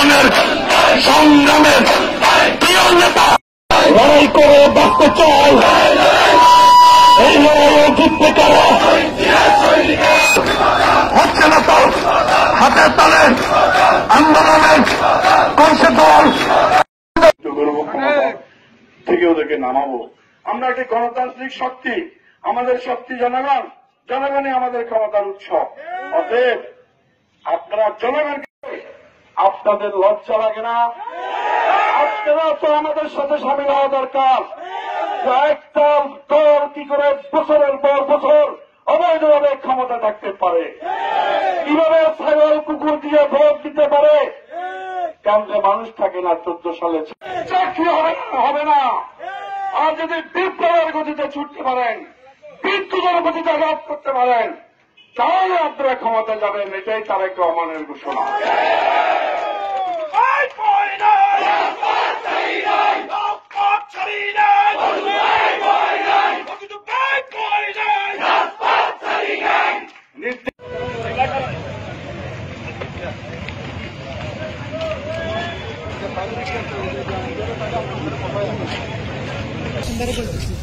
আন্দোলনের সংগ্রামের প্রিয় নেতা। লড়াই করে বাঁচতে চল এই লড়াইয়ে জিততে পারে হচ্ছে না তো হাতে তালে আন্দোলনের করছে দল। থেকে ওদেরকে নামাবো। আমরা একটি গণতান্ত্রিক শক্তি, আমাদের শক্তি জনগণ। জনগণই আমাদের ক্ষমতার উৎসব অতএব আপনারা জনগণকে আপনাদের লজ্জা লাগে না? আপনারা তো আমাদের সাথে সামিল হওয়া দরকার। একটা দল কি করে বছরের পর বছর অবৈধভাবে ক্ষমতা থাকতে পারে? কীভাবে ছাগল, কুকুর দিয়ে ভোট দিতে পারে? কেন্দ্রে মানুষ থাকে না চোদ্দ সালে? চাকরি হবে না আর যদি বিপ্লবের গতিতে ছুটতে পারেন, বিদ্যুতের গতিতে আঘাত করতে পারেন, তাহলে আপনারা ক্ষমতা যাবেন, এটাই তারেক রহমানের ঘোষণা। ಸಂದರ್ಭದಲ್ಲಿ